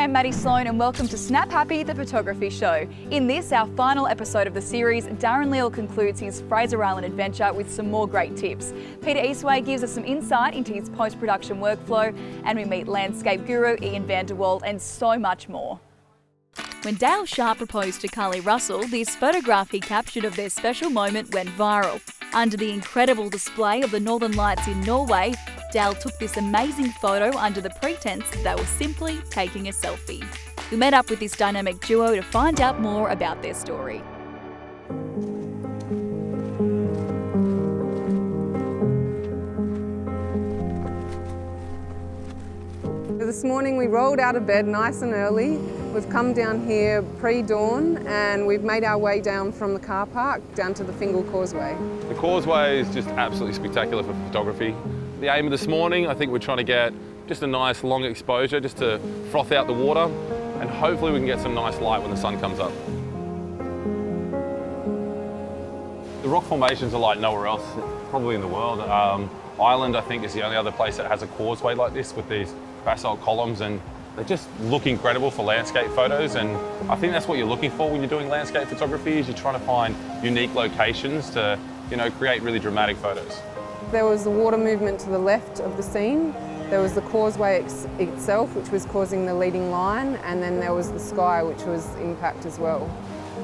Hi, I'm Maddie Sloane and welcome to Snap Happy, the photography show. In this, our final episode of the series, Darran Leal concludes his Fraser Island adventure with some more great tips. Peter Eastway gives us some insight into his post-production workflow and we meet landscape guru Ian van der Wolde and so much more. When Dale Sharpe proposed to Karlie Russell, this photograph he captured of their special moment went viral. Under the incredible display of the Northern Lights in Norway, Dale took this amazing photo under the pretense that they were simply taking a selfie. We met up with this dynamic duo to find out more about their story. This morning we rolled out of bed nice and early. We've come down here pre-dawn and we've made our way down from the car park down to the Fingal Causeway. The causeway is just absolutely spectacular for photography. The aim of this morning, I think we're trying to get just a nice long exposure just to froth out the water and hopefully we can get some nice light when the sun comes up. The rock formations are like nowhere else, probably in the world. Um, Ireland, I think, is the only other place that has a causeway like this with these basalt columns and they just look incredible for landscape photos and I think that's what you're looking for when you're doing landscape photography is you're trying to find unique locations to you know create really dramatic photos. There was the water movement to the left of the scene. There was the causeway itself which was causing the leading line and then there was the sky which was impact as well.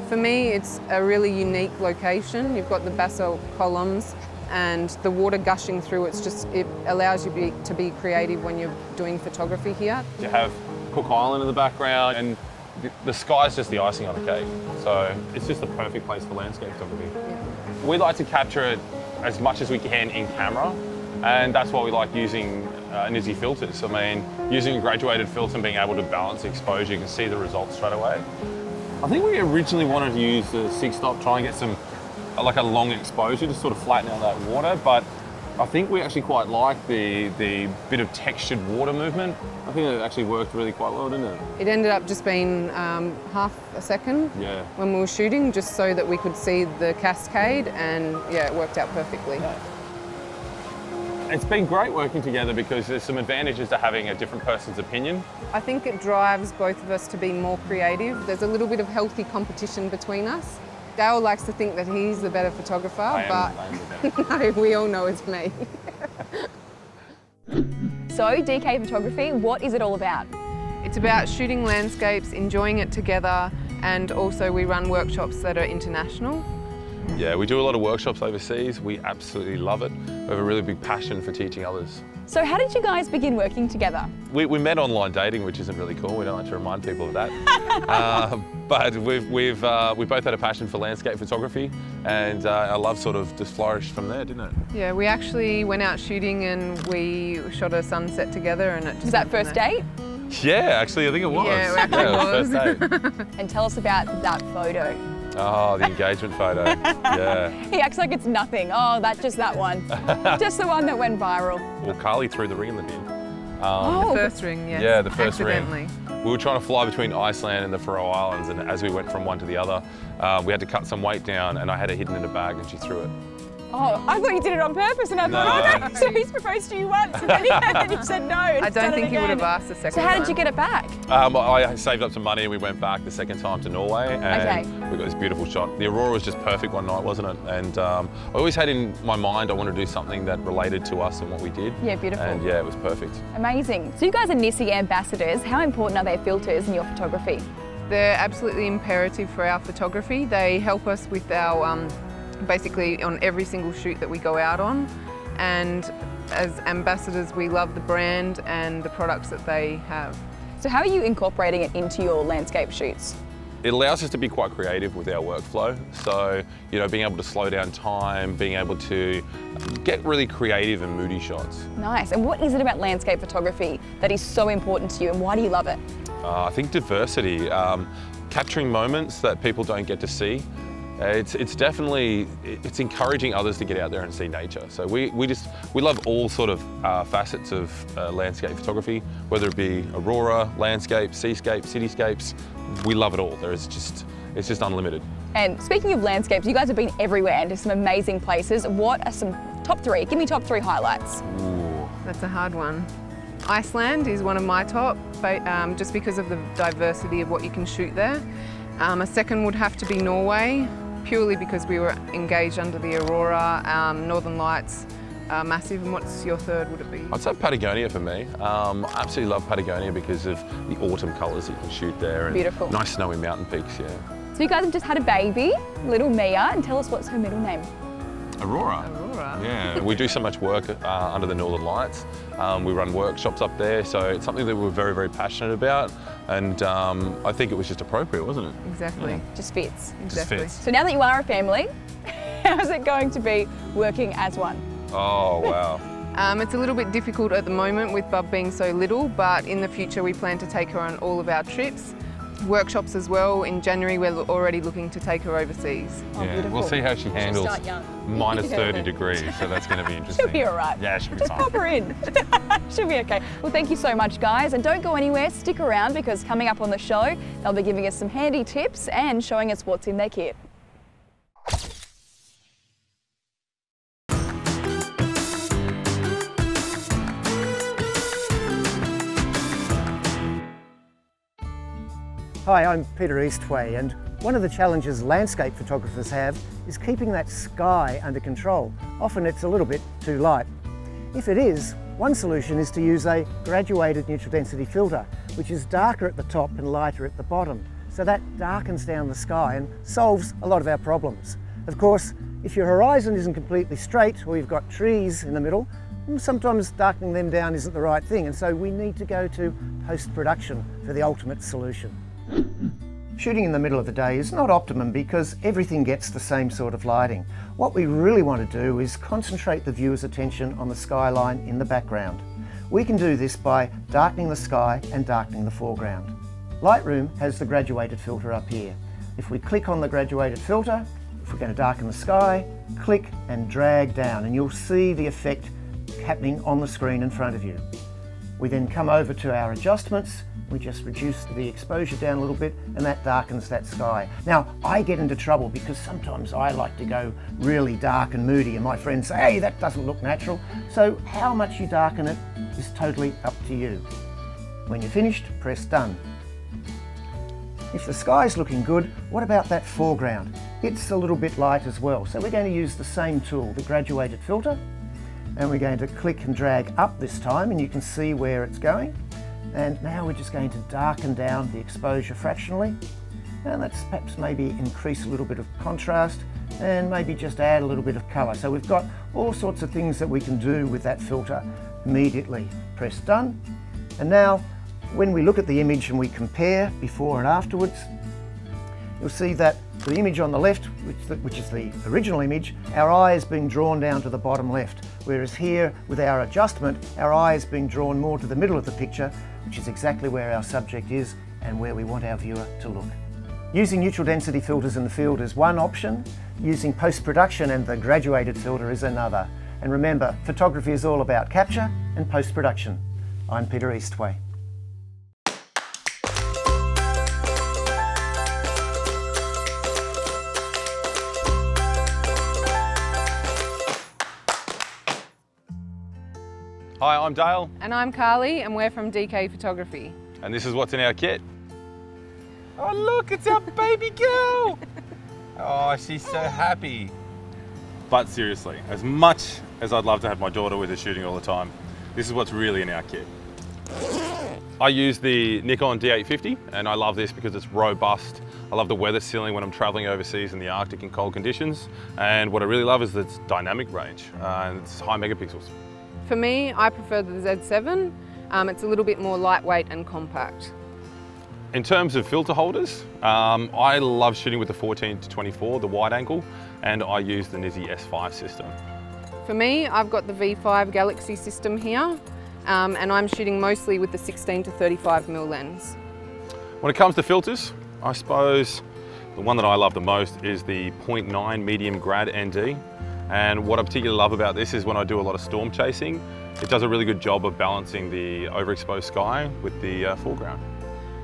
For me it's a really unique location. You've got the basalt columns and the water gushing through, it's just, it allows you be, to be creative when you're doing photography here. You have Cook Island in the background and the, the sky's just the icing on the cake. So it's just the perfect place for landscape photography. Yeah. We like to capture it as much as we can in camera and that's why we like using uh, filters. I mean, using a graduated filter and being able to balance exposure, you can see the results straight away. I think we originally wanted to use the six stop, try and get some like a long exposure to sort of flatten out that water, but I think we actually quite like the, the bit of textured water movement. I think it actually worked really quite well, didn't it? It ended up just being um, half a second yeah. when we were shooting, just so that we could see the cascade, and yeah, it worked out perfectly. Yeah. It's been great working together because there's some advantages to having a different person's opinion. I think it drives both of us to be more creative. There's a little bit of healthy competition between us. Dale likes to think that he's the better photographer, am, but no, we all know it's me. so, DK Photography, what is it all about? It's about shooting landscapes, enjoying it together, and also we run workshops that are international. Yeah, we do a lot of workshops overseas. We absolutely love it. We have a really big passion for teaching others. So how did you guys begin working together? We, we met online dating, which isn't really cool. We don't like to remind people of that. uh, but we've, we've, uh, we both had a passion for landscape photography and uh, our love sort of just flourished from there, didn't it? Yeah, we actually went out shooting and we shot a sunset together and it just Was that first date? Yeah, actually, I think it was. Yeah, it actually yeah, was. First date. and tell us about that photo. Oh, the engagement photo. Yeah. He acts like it's nothing. Oh, that's just that one. just the one that went viral. Well, Karlie threw the ring in the bin. Um, oh, the first ring, yes. Yeah, the first ring. We were trying to fly between Iceland and the Faroe Islands, and as we went from one to the other, uh, we had to cut some weight down, and I had it hidden in a bag, and she threw it. Oh, I thought you did it on purpose, and I thought, no. oh no, so he's proposed to you once, and then he, and he said no. I don't think he would have asked the second So how time. did you get it back? Um, I saved up some money and we went back the second time to Norway, and okay. we got this beautiful shot. The aurora was just perfect one night, wasn't it? And um, I always had in my mind I wanted to do something that related to us and what we did. Yeah, beautiful. And yeah, it was perfect. Amazing. So you guys are NISI ambassadors. How important are their filters in your photography? They're absolutely imperative for our photography. They help us with our um, basically on every single shoot that we go out on. And as ambassadors, we love the brand and the products that they have. So how are you incorporating it into your landscape shoots? It allows us to be quite creative with our workflow. So, you know, being able to slow down time, being able to get really creative and moody shots. Nice. And what is it about landscape photography that is so important to you and why do you love it? Uh, I think diversity, um, capturing moments that people don't get to see. It's, it's definitely, it's encouraging others to get out there and see nature. So we, we just, we love all sort of uh, facets of uh, landscape photography, whether it be aurora, landscape, seascape, cityscapes, we love it all. There is just, it's just unlimited. And speaking of landscapes, you guys have been everywhere and to some amazing places. What are some top three? Give me top three highlights. Ooh. That's a hard one. Iceland is one of my top. um, just because of the diversity of what you can shoot there. Um, a second would have to be Norway, purely because we were engaged under the Aurora, um, Northern Lights, uh, massive. And what's your third, would it be? I'd say Patagonia for me. Um, I absolutely love Patagonia because of the autumn colours that you can shoot there. And Beautiful. Nice snowy mountain peaks, yeah. So you guys have just had a baby, little Mia, and tell us what's her middle name. Aurora. Aurora. Yeah, we do so much work uh, under the Northern Lights. Um, we run workshops up there, so it's something that we're very, very passionate about. And um, I think it was just appropriate, wasn't it? Exactly. Just fits. Exactly. fits. So now that you are a family, how's it going to be working as one? Oh, wow. Um, it's a little bit difficult at the moment with Bub being so little, but in the future we plan to take her on all of our trips. Workshops as well. In January we're already looking to take her overseas. Oh, yeah, beautiful. we'll see how she handles start young. minus Yeah. 30 degrees, so that's going to be interesting. She'll be all right. Yeah, she'll be Just fine. pop her in. She'll be okay. Well, thank you so much, guys. And don't go anywhere. Stick around because coming up on the show, they'll be giving us some handy tips and showing us what's in their kit. Hi, I'm Peter Eastway and one of the challenges landscape photographers have is keeping that sky under control. Often it's a little bit too light. If it is, one solution is to use a graduated neutral density filter, which is darker at the top and lighter at the bottom. So that darkens down the sky and solves a lot of our problems. Of course, if your horizon isn't completely straight or you've got trees in the middle, mm, sometimes darkening them down isn't the right thing and so we need to go to post-production for the ultimate solution. Shooting in the middle of the day is not optimum because everything gets the same sort of lighting. What we really want to do is concentrate the viewer's attention on the skyline in the background. We can do this by darkening the sky and darkening the foreground. Lightroom has the graduated filter up here. If we click on the graduated filter, if we're going to darken the sky, click and drag down and you'll see the effect happening on the screen in front of you. We then come over to our adjustments, we just reduce the exposure down a little bit and that darkens that sky. Now, I get into trouble because sometimes I like to go really dark and moody and my friends say, hey, that doesn't look natural. So how much you darken it is totally up to you. When you're finished, press done. If the sky's looking good, what about that foreground? It's a little bit light as well. So we're going to use the same tool, the graduated filter, and we're going to click and drag up this time and you can see where it's going. And now we're just going to darken down the exposure fractionally. And let's perhaps maybe increase a little bit of contrast and maybe just add a little bit of colour. So we've got all sorts of things that we can do with that filter immediately. Press done. And now when we look at the image and we compare before and afterwards, you'll see that the image on the left, which, which is the original image, our eye is being drawn down to the bottom left. Whereas here, with our adjustment, our eye is being drawn more to the middle of the picture, which is exactly where our subject is and where we want our viewer to look. Using neutral density filters in the field is one option. Using post-production and the graduated filter is another. And remember, photography is all about capture and post-production. I'm Peter Eastway. Hi, I'm Dale, And I'm Karlie and we're from DK Photography. and this is what's in our kit. Oh, look, it's our baby girl. Oh, she's so happy. But seriously, as much as I'd love to have my daughter with us shooting all the time, this is what's really in our kit. I use the Nikon D850 and I love this because it's robust. I love the weather sealing when I'm traveling overseas in the Arctic in cold conditions. And what I really love is its dynamic range uh, and it's high megapixels. For me, I prefer the Z7. Um, it's a little bit more lightweight and compact. In terms of filter holders, um, I love shooting with the 14 to 24, the wide angle, and I use the NiSi S5 system. For me, I've got the V5 Galaxy system here, um, and I'm shooting mostly with the 16 to 35 mm lens. When it comes to filters, I suppose the one that I love the most is the 0.9 medium grad ND. And what I particularly love about this is when I do a lot of storm chasing, it does a really good job of balancing the overexposed sky with the uh, foreground.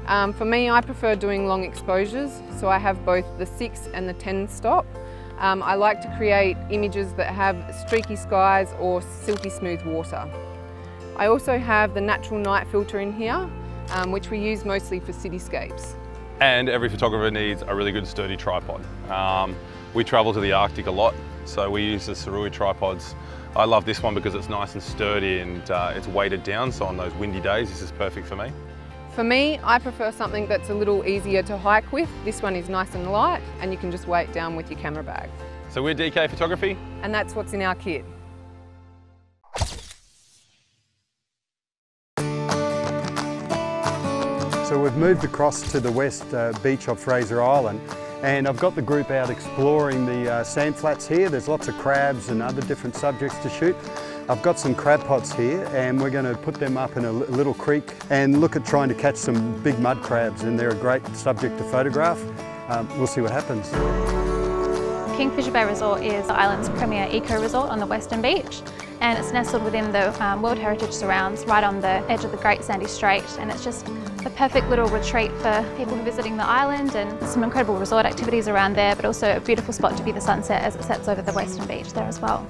Um, for me, I prefer doing long exposures, so I have both the 6 and the 10 stop. Um, I like to create images that have streaky skies or silky smooth water. I also have the natural night filter in here, um, which we use mostly for cityscapes. And every photographer needs a really good sturdy tripod. Um, we travel to the Arctic a lot, so we use the Sirui tripods. I love this one because it's nice and sturdy and uh, it's weighted down, so on those windy days, this is perfect for me. For me, I prefer something that's a little easier to hike with. This one is nice and light and you can just weigh it down with your camera bag. So we're DK Photography. And that's what's in our kit. So we've moved across to the west uh, beach of Fraser Island and I've got the group out exploring the uh, sand flats here. There's lots of crabs and other different subjects to shoot. I've got some crab pots here and we're going to put them up in a little creek and look at trying to catch some big mud crabs and they're a great subject to photograph. Um, we'll see what happens. Kingfisher Bay Resort is the island's premier eco resort on the western beach and it's nestled within the um, World Heritage Surrounds right on the edge of the Great Sandy Strait and it's just a perfect little retreat for people visiting the island and some incredible resort activities around there but also a beautiful spot to view the sunset as it sets over the western beach there as well.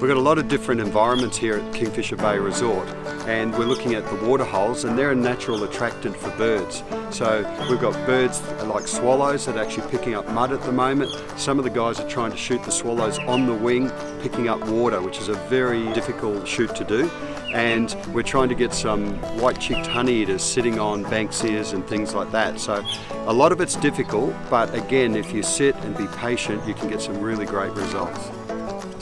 We've got a lot of different environments here at Kingfisher Bay Resort and we're looking at the waterholes and they're a natural attractant for birds. So we've got birds like swallows that are actually picking up mud at the moment. Some of the guys are trying to shoot the swallows on the wing picking up water which is a very difficult shoot to do and we're trying to get some white-cheeked honeyeaters sitting on banksias and things like that. So a lot of it's difficult but again if you sit and be patient you can get some really great results.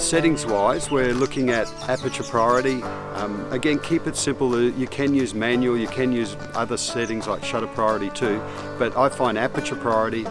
Settings wise, we're looking at aperture priority. Um, again, keep it simple. Uh, you can use manual, you can use other settings like shutter priority too, but I find aperture priority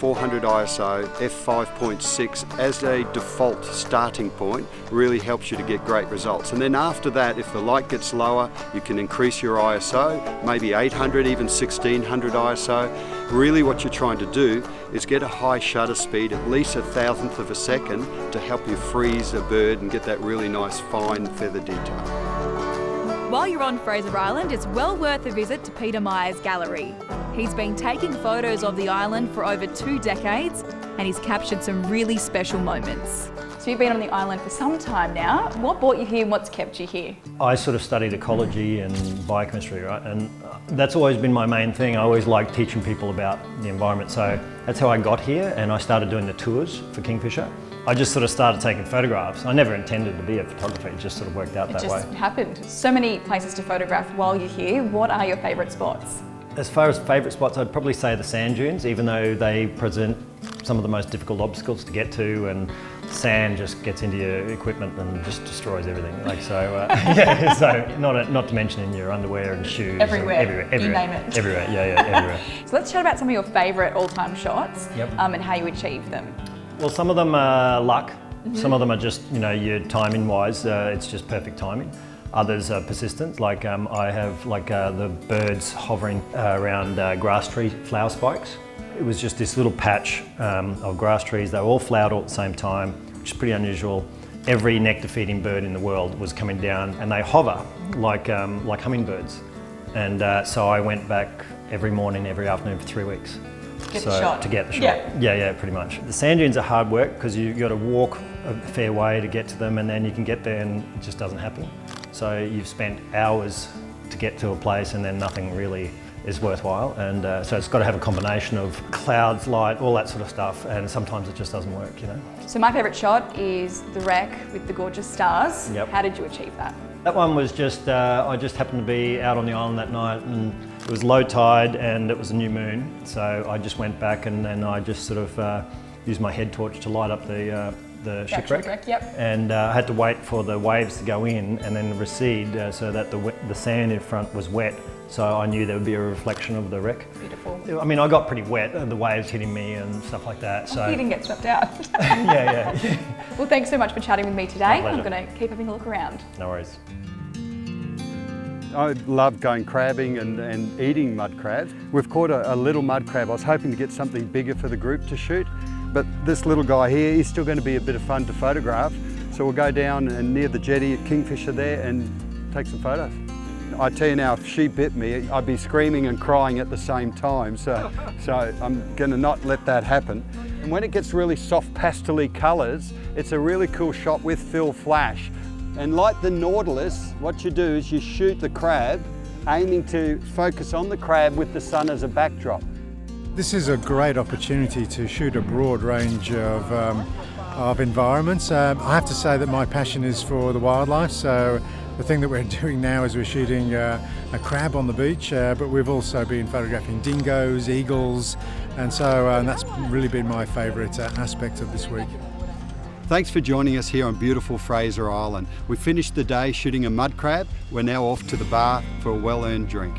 400 ISO f5.6 as a default starting point really helps you to get great results. And then after that, if the light gets lower, you can increase your ISO, maybe 800, even 1600 ISO. Really what you're trying to do is get a high shutter speed, at least a thousandth of a second, to help you freeze a bird and get that really nice fine feather detail. While you're on Fraser Island, it's well worth a visit to Peter Meyer's Gallery. He's been taking photos of the island for over two decades and he's captured some really special moments. So you've been on the island for some time now. What brought you here and what's kept you here? I sort of studied ecology and biochemistry, right? And that's always been my main thing. I always liked teaching people about the environment. So that's how I got here and I started doing the tours for Kingfisher. I just sort of started taking photographs. I never intended to be a photographer, it just sort of worked out it that way. It just happened. So many places to photograph while you're here. What are your favourite spots? As far as favourite spots, I'd probably say the sand dunes, even though they present some of the most difficult obstacles to get to and sand just gets into your equipment and just destroys everything. Like so, uh, yeah. So not a, not to mention in your underwear and shoes. Everywhere. And everywhere. Everywhere. You name it. Everywhere. Yeah, yeah. Everywhere. so let's chat about some of your favourite all-time shots yep. um, and how you achieve them. Well, some of them are luck. Mm -hmm. Some of them are just, you know, your timing wise, uh, it's just perfect timing. Others are persistent, like um, I have like uh, the birds hovering uh, around uh, grass tree flower spikes. It was just this little patch um, of grass trees. They were all flowered all at the same time, which is pretty unusual. Every nectar feeding bird in the world was coming down and they hover like, um, like hummingbirds. And uh, so I went back every morning, every afternoon for three weeks. Get so, the shot. To get the shot. Yeah, yeah, yeah pretty much. The sand dunes are hard work because you've got to walk a fair way to get to them and then you can get there and it just doesn't happen. So you've spent hours to get to a place and then nothing really is worthwhile. And uh, so it's got to have a combination of clouds, light, all that sort of stuff. And sometimes it just doesn't work, you know. So my favourite shot is the wreck with the gorgeous stars. Yep. How did you achieve that? That one was just, uh, I just happened to be out on the island that night and it was low tide and it was a new moon. So I just went back and then I just sort of uh, used my head torch to light up the uh, the shipwreck. shipwreck yep. And uh, I had to wait for the waves to go in and then recede uh, so that the, the sand in front was wet. So I knew there would be a reflection of the wreck. Beautiful. I mean, I got pretty wet, the waves hitting me and stuff like that. So you didn't get swept out. yeah, yeah. well, thanks so much for chatting with me today. I'm going to keep having a look around. No worries. I love going crabbing and, and eating mud crabs. We've caught a, a little mud crab. I was hoping to get something bigger for the group to shoot. But this little guy here, he's still going to be a bit of fun to photograph. So we'll go down and near the jetty at Kingfisher there and take some photos. I tell you now, if she bit me, I'd be screaming and crying at the same time. So, so I'm going to not let that happen. And when it gets really soft pastel colours, it's a really cool shot with fill flash. And like the Nautilus, what you do is you shoot the crab aiming to focus on the crab with the sun as a backdrop. This is a great opportunity to shoot a broad range of, um, of environments. Um, I have to say that my passion is for the wildlife, so the thing that we're doing now is we're shooting uh, a crab on the beach, uh, but we've also been photographing dingoes, eagles, and so uh, and that's really been my favourite uh, aspect of this week. Thanks for joining us here on beautiful Fraser Island. We finished the day shooting a mud crab. We're now off to the bar for a well-earned drink.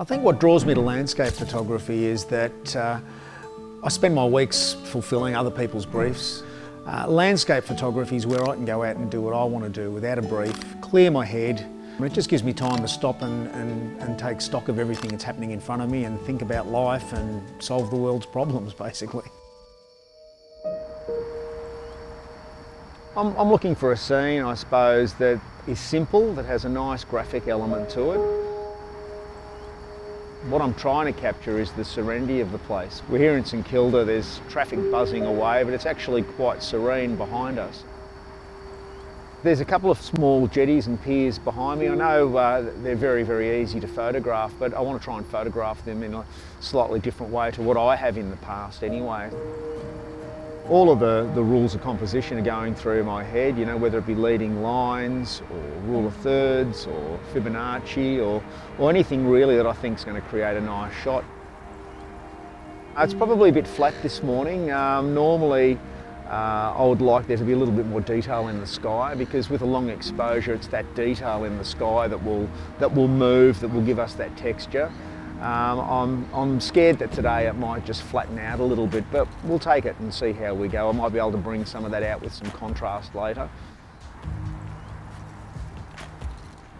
I think what draws me to landscape photography is that uh, I spend my weeks fulfilling other people's briefs. Uh, landscape photography is where I can go out and do what I want to do without a brief, clear my head. It just gives me time to stop and, and, and take stock of everything that's happening in front of me and think about life and solve the world's problems, basically. I'm, I'm looking for a scene, I suppose, that is simple, that has a nice graphic element to it. What I'm trying to capture is the serenity of the place. We're here in St Kilda, there's traffic buzzing away, but it's actually quite serene behind us. There's a couple of small jetties and piers behind me. I know uh, they're very, very easy to photograph, but I want to try and photograph them in a slightly different way to what I have in the past anyway all of the, the rules of composition are going through my head, you know, whether it be leading lines or rule of thirds or Fibonacci or, or anything really that I think is going to create a nice shot. Uh, it's probably a bit flat this morning. Um, normally uh, I would like there to be a little bit more detail in the sky because with a long exposure it's that detail in the sky that will, that will move, that will give us that texture. Um, I'm, I'm scared that today it might just flatten out a little bit, but we'll take it and see how we go. I might be able to bring some of that out with some contrast later.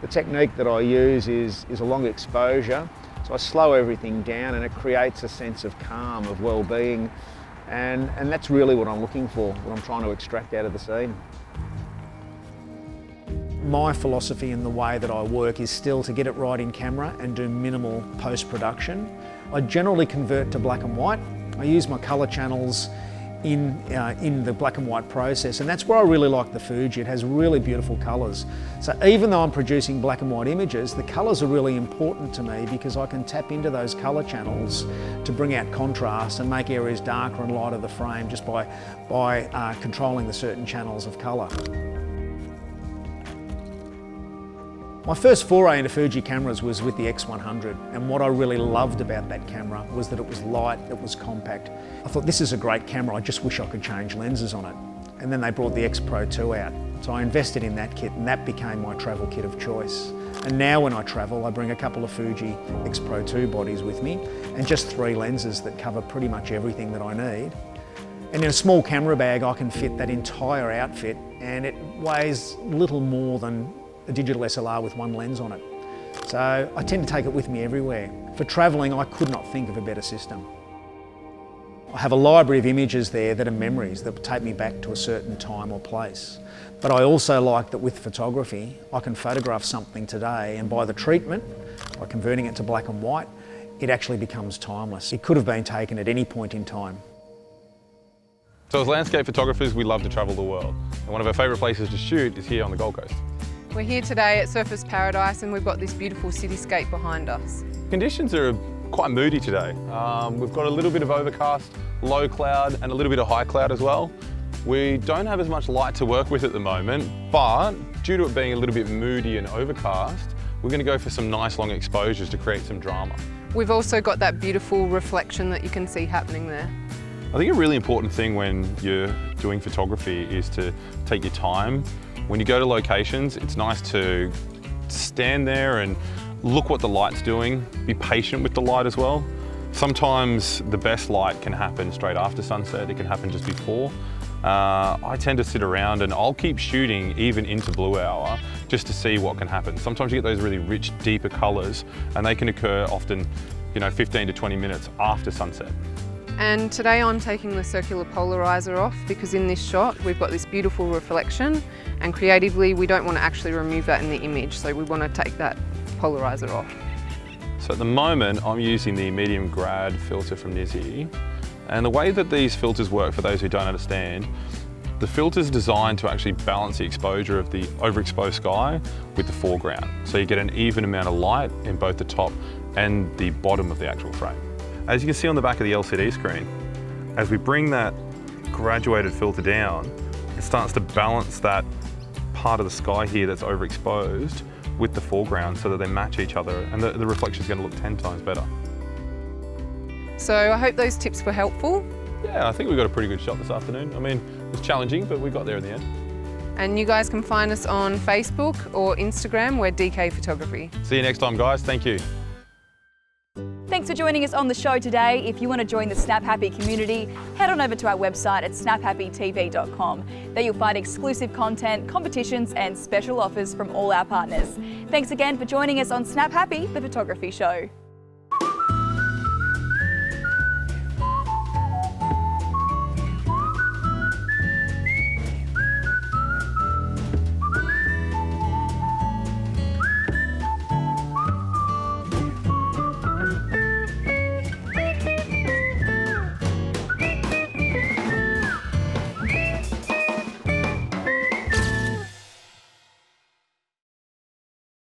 The technique that I use is, is a long exposure. So I slow everything down and it creates a sense of calm, of well-being. And, and that's really what I'm looking for, what I'm trying to extract out of the scene. My philosophy in the way that I work is still to get it right in camera and do minimal post-production. I generally convert to black and white. I use my colour channels in, uh, in the black and white process and that's where I really like the Fuji. It has really beautiful colours. So even though I'm producing black and white images, the colours are really important to me because I can tap into those colour channels to bring out contrast and make areas darker and lighter the frame just by, by uh, controlling the certain channels of colour. My first foray into Fuji cameras was with the X100 and what I really loved about that camera was that it was light, it was compact. I thought this is a great camera, I just wish I could change lenses on it. And then they brought the X Pro 2 out. So I invested in that kit and that became my travel kit of choice. And now when I travel, I bring a couple of Fuji X Pro 2 bodies with me and just three lenses that cover pretty much everything that I need. And in a small camera bag, I can fit that entire outfit and it weighs little more than a digital SLR with one lens on it. So I tend to take it with me everywhere. For travelling, I could not think of a better system. I have a library of images there that are memories that take me back to a certain time or place. But I also like that with photography, I can photograph something today and by the treatment, by converting it to black and white, it actually becomes timeless. It could have been taken at any point in time. So as landscape photographers, we love to travel the world. And one of our favourite places to shoot is here on the Gold Coast. We're here today at Surfers Paradise and we've got this beautiful cityscape behind us. Conditions are quite moody today. Um, we've got a little bit of overcast, low cloud and a little bit of high cloud as well. We don't have as much light to work with at the moment, but due to it being a little bit moody and overcast, we're going to go for some nice long exposures to create some drama. We've also got that beautiful reflection that you can see happening there. I think a really important thing when you're doing photography is to take your time when you go to locations, it's nice to stand there and look what the light's doing, be patient with the light as well. Sometimes the best light can happen straight after sunset, it can happen just before. Uh, I tend to sit around and I'll keep shooting even into blue hour just to see what can happen. Sometimes you get those really rich, deeper colours and they can occur often, you know, 15 to 20 minutes after sunset. And today I'm taking the circular polarizer off because in this shot we've got this beautiful reflection and creatively we don't want to actually remove that in the image so we want to take that polarizer off. So at the moment I'm using the medium grad filter from NiSi and the way that these filters work for those who don't understand The filter is designed to actually balance the exposure of the overexposed sky with the foreground. So you get an even amount of light in both the top and the bottom of the actual frame. As you can see on the back of the LCD screen, as we bring that graduated filter down, it starts to balance that part of the sky here that's overexposed with the foreground so that they match each other and the, the reflection is going to look 10 times better. So I hope those tips were helpful. Yeah, I think we got a pretty good shot this afternoon. I mean, it was challenging, but we got there in the end. And you guys can find us on Facebook or Instagram, we're DK Photography. See you next time, guys. Thank you. Thanks for joining us on the show today. If you want to join the Snap Happy community, head on over to our website at snaphappytv.com. There you'll find exclusive content, competitions and special offers from all our partners. Thanks again for joining us on Snap Happy, the photography show.